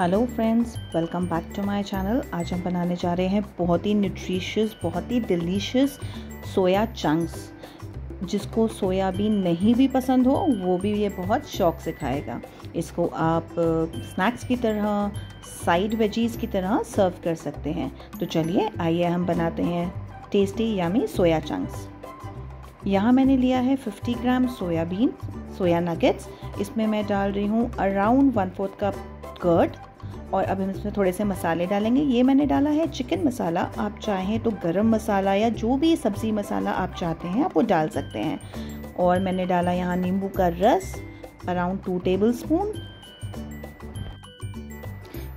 Hello friends welcome back to my channel आज हम बनाने जा रहे हैं बहुत ही न्यूट्रिशियस बहुत ही डिलीशियस सोया चंक्स जिसको सोयाबीन नहीं भी पसंद हो, वो भी ये बहुत शौक से खाएगा। इसको आप स्नैक्स की तरह साइड वेजीज़ की तरह सर्व कर सकते हैं। तो चलिए, आइए हम बनाते हैं टेस्टी यामी सोया चंक्स यहाँ मैंने लिया है 50 ग्राम सोयाबीन सोया नगेट्स इसमें मैं डाल रही हूँ around one fourth cup curd और अब हम इसमें थोड़े से मसाले डालेंगे। ये मैंने डाला है चिकन मसाला आप चाहें तो गरम मसाला या जो भी सब्ज़ी मसाला आप चाहते हैं, आप वो डाल सकते हैं। और मैंने डाला यहाँ नींबू का रस अराउंड टू टेबल स्पून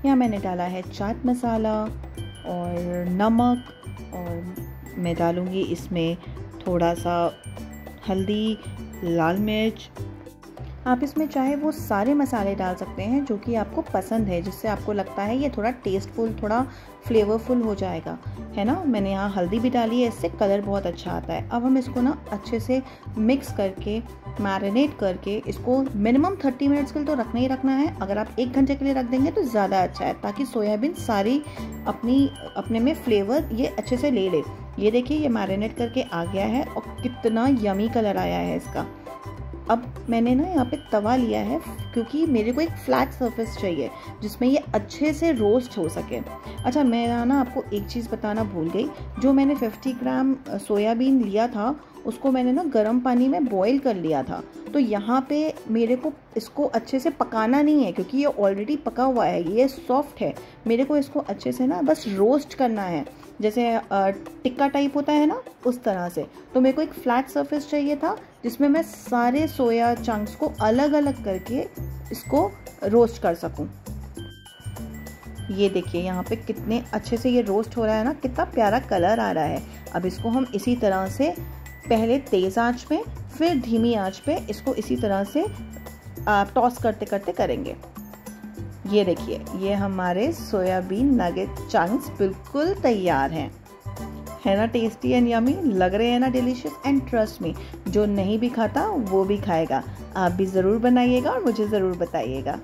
यहाँ मैंने डाला है चाट मसाला और नमक, और मैं डालूँगी इसमें थोड़ा सा हल्दी, लाल मिर्च आप इसमें चाहे वो सारे मसाले डाल सकते हैं, जो कि आपको पसंद है, जिससे आपको लगता है ये थोड़ा टेस्टफुल थोड़ा फ्लेवरफुल हो जाएगा। है ना? मैंने यहाँ हल्दी भी डाली है, इससे कलर बहुत अच्छा आता है। अब हम इसको ना अच्छे से मिक्स करके मैरिनेट करके, इसको मिनिमम थर्टी मिनट्स के लिए तो रखना ही रखना है। अगर आप एक घंटे के लिए रख देंगे तो ज़्यादा अच्छा है, ताकि सोयाबीन सारी अपनी, अपने में फ्लेवर ये अच्छे से ले ले। ये देखिए, ये मैरिनेट करके आ गया है और कितना यमी कलर आया है इसका। अब मैंने ना यहाँ पे तवा लिया है, क्योंकि मेरे को एक फ्लैट सरफेस चाहिए, जिसमें ये अच्छे से रोस्ट हो सके। अच्छा मैं ना आपको एक चीज़ बताना भूल गई। जो मैंने 50 ग्राम सोयाबीन लिया था, उसको मैंने ना गर्म पानी में बॉईल कर लिया था। तो यहाँ पे मेरे को इसको अच्छे से पकाना नहीं है, क्योंकि ये ऑलरेडी पका हुआ है, ये सॉफ्ट है। मेरे को इसको अच्छे से ना बस रोस्ट करना है। जैसे टिक्का टाइप होता है ना, उस तरह से। तो मेरे को एक फ्लैट सरफेस चाहिए था, जिसमें मैं सारे सोया चंक्स को अलग अलग करके इसको रोस्ट कर सकूँ। ये देखिए, यहाँ पे कितने अच्छे से ये रोस्ट हो रहा है ना, कितना प्यारा कलर आ रहा है। अब इसको हम इसी तरह से पहले तेज़ आँच पे, फिर धीमी आँच पे इसको इसी तरह से टॉस करते करते करेंगे। ये देखिए, ये हमारे सोयाबीन नगेट चंक्स बिल्कुल तैयार हैं। है ना टेस्टी एंड यमी लग रहे हैं ना डिलीशियस एंड ट्रस्ट में जो नहीं भी खाता, वो भी खाएगा। आप भी ज़रूर बनाइएगा और मुझे ज़रूर बताइएगा।